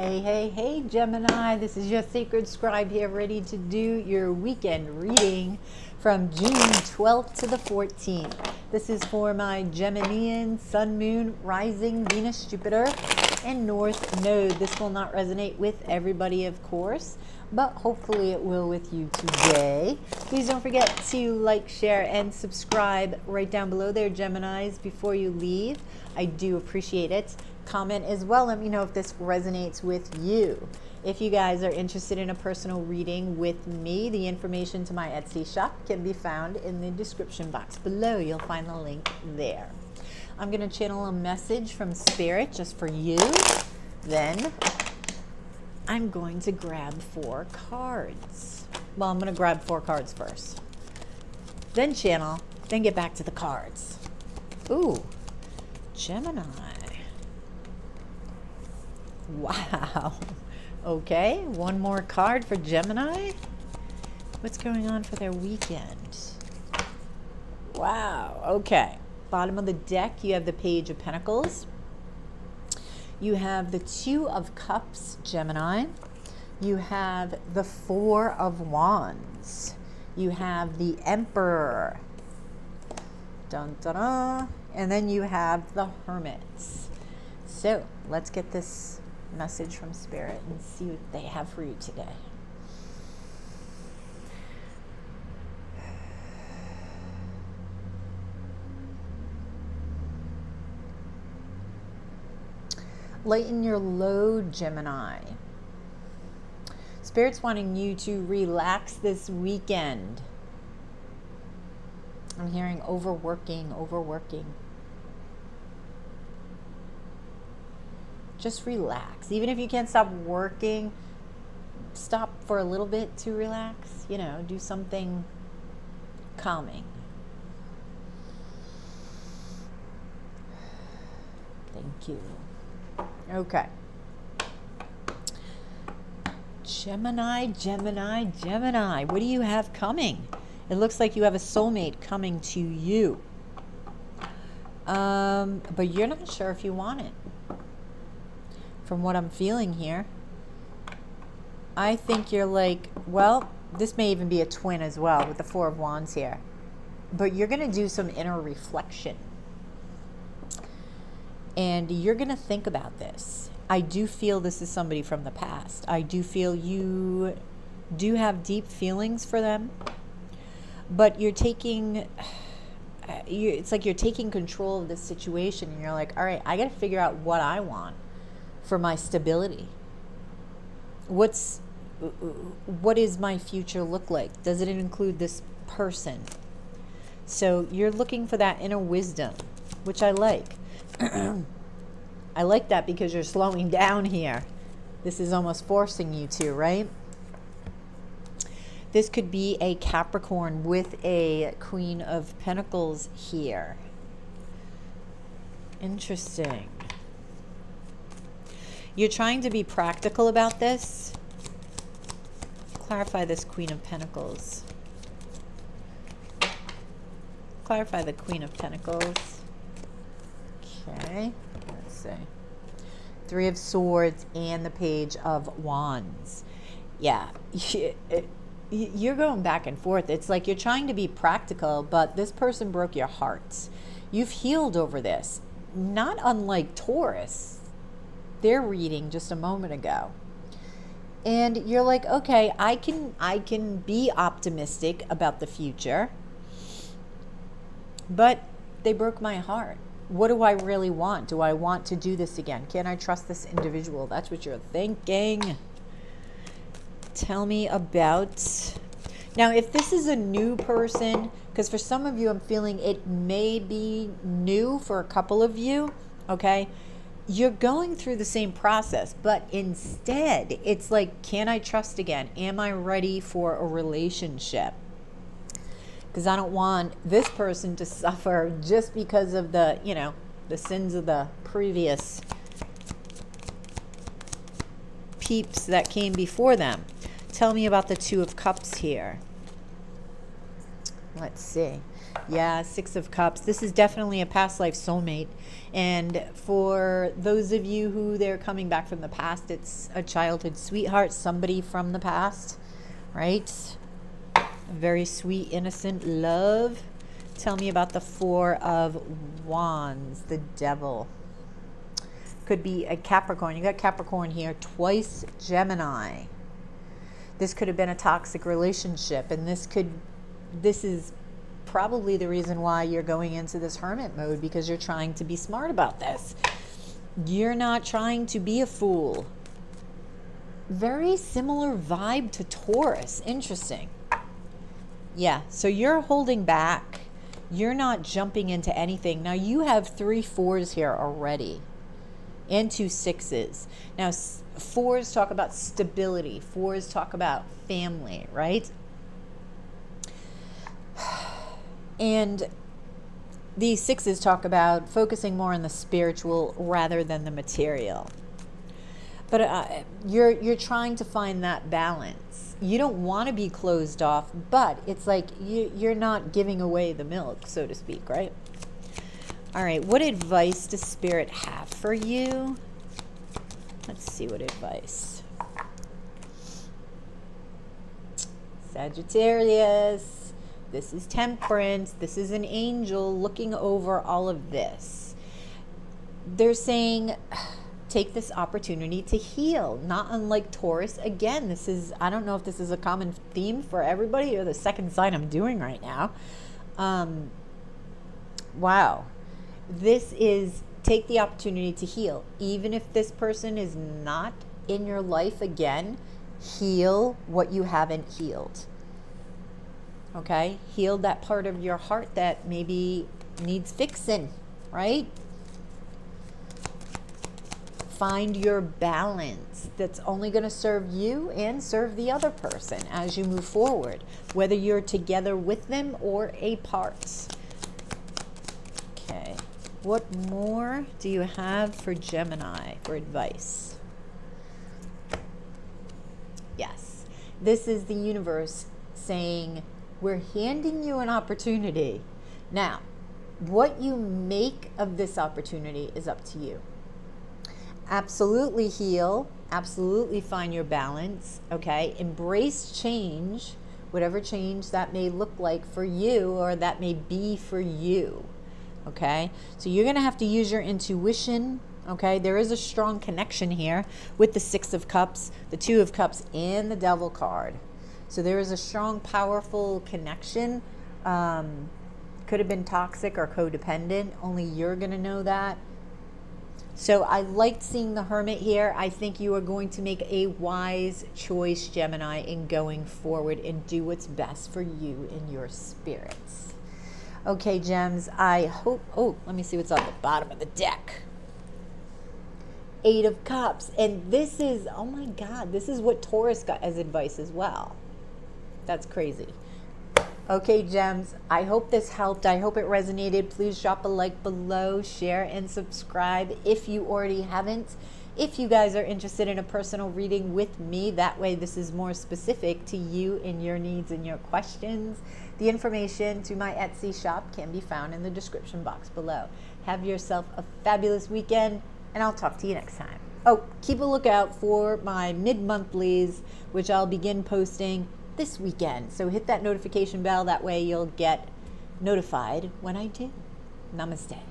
Hey, hey, hey, Gemini. This is your sacred scribe here, ready to do your weekend reading from June 12th to the 14th. This is for my Geminian Sun, Moon, Rising, Venus, Jupiter, and North Node. This will not resonate with everybody, of course, but hopefully it will with you today. Please don't forget to like, share, and subscribe right down below there, Geminis, before you leave. I do appreciate it comment as well. Let me know if this resonates with you. If you guys are interested in a personal reading with me, the information to my Etsy shop can be found in the description box below. You'll find the link there. I'm going to channel a message from Spirit just for you. Then I'm going to grab four cards. Well, I'm going to grab four cards first. Then channel, then get back to the cards. Ooh, Gemini. Wow. Okay, one more card for Gemini. What's going on for their weekend? Wow, okay. Bottom of the deck, you have the Page of Pentacles. You have the Two of Cups, Gemini. You have the Four of Wands. You have the Emperor. Dun, dun, dun. And then you have the Hermits. So let's get this message from Spirit and see what they have for you today. Lighten your load, Gemini. Spirit's wanting you to relax this weekend. I'm hearing overworking, overworking. Just relax. Even if you can't stop working, stop for a little bit to relax. You know, do something calming. Thank you. Okay. Gemini, Gemini, Gemini. What do you have coming? It looks like you have a soulmate coming to you. Um, but you're not sure if you want it from what I'm feeling here. I think you're like, well, this may even be a twin as well with the Four of Wands here. But you're going to do some inner reflection. And you're going to think about this. I do feel this is somebody from the past. I do feel you do have deep feelings for them. But you're taking it's like you're taking control of this situation and you're like, all right, I got to figure out what I want for my stability? What's what is my future look like? Does it include this person? So you're looking for that inner wisdom, which I like. I like that because you're slowing down here. This is almost forcing you to, right? This could be a Capricorn with a Queen of Pentacles here. Interesting. You're trying to be practical about this. Clarify this Queen of Pentacles. Clarify the Queen of Pentacles. Okay, let's see. Three of Swords and the Page of Wands. Yeah, you're going back and forth. It's like you're trying to be practical, but this person broke your heart. You've healed over this. Not unlike Taurus their reading just a moment ago. And you're like okay i can i can be optimistic about the future but they broke my heart. What do i really want? Do i want to do this again? Can i trust this individual? That's what you're thinking. Tell me about now if this is a new person because for some of you i'm feeling it may be new for a couple of you okay you're going through the same process, but instead, it's like, can I trust again? Am I ready for a relationship? Because I don't want this person to suffer just because of the, you know, the sins of the previous peeps that came before them. Tell me about the Two of Cups here. Let's see. Yeah, Six of Cups. This is definitely a past life soulmate. And for those of you who they're coming back from the past, it's a childhood sweetheart, somebody from the past, right? Very sweet, innocent love. Tell me about the Four of Wands, the Devil. Could be a Capricorn. You got Capricorn here, twice Gemini. This could have been a toxic relationship, and this could, this is probably the reason why you're going into this hermit mode because you're trying to be smart about this. You're not trying to be a fool. Very similar vibe to Taurus. Interesting. Yeah, so you're holding back. You're not jumping into anything. Now, you have three fours here already and two sixes. Now, fours talk about stability, fours talk about family, right? And these sixes talk about focusing more on the spiritual rather than the material. But uh, you're you're trying to find that balance. You don't want to be closed off, but it's like you, you're not giving away the milk, so to speak, right? All right, what advice does Spirit have for you? Let's see what advice. Sagittarius. This is temperance. This is an angel looking over all of this. They're saying, take this opportunity to heal, not unlike Taurus. Again, this is, I don't know if this is a common theme for everybody or the second sign I'm doing right now. Um, wow. This is take the opportunity to heal. Even if this person is not in your life again, heal what you haven't healed okay? Heal that part of your heart that maybe needs fixing, right? Find your balance that's only going to serve you and serve the other person as you move forward, whether you're together with them or apart. Okay, what more do you have for Gemini for advice? Yes, this is the universe saying, we're handing you an opportunity. Now, what you make of this opportunity is up to you. Absolutely heal, absolutely find your balance, okay? Embrace change, whatever change that may look like for you or that may be for you, okay? So you're gonna have to use your intuition, okay? There is a strong connection here with the Six of Cups, the Two of Cups, and the Devil card. So there is a strong, powerful connection. Um, could have been toxic or codependent. Only you're going to know that. So I liked seeing the Hermit here. I think you are going to make a wise choice, Gemini, in going forward and do what's best for you and your spirits. Okay, Gems, I hope. Oh, let me see what's on the bottom of the deck. Eight of Cups. And this is, oh my God, this is what Taurus got as advice as well. That's crazy. Okay, gems, I hope this helped. I hope it resonated. Please drop a like below, share, and subscribe if you already haven't. If you guys are interested in a personal reading with me, that way this is more specific to you and your needs and your questions. The information to my Etsy shop can be found in the description box below. Have yourself a fabulous weekend, and I'll talk to you next time. Oh, keep a lookout for my mid monthlies, which I'll begin posting this weekend. So hit that notification bell. That way you'll get notified when I do. Namaste.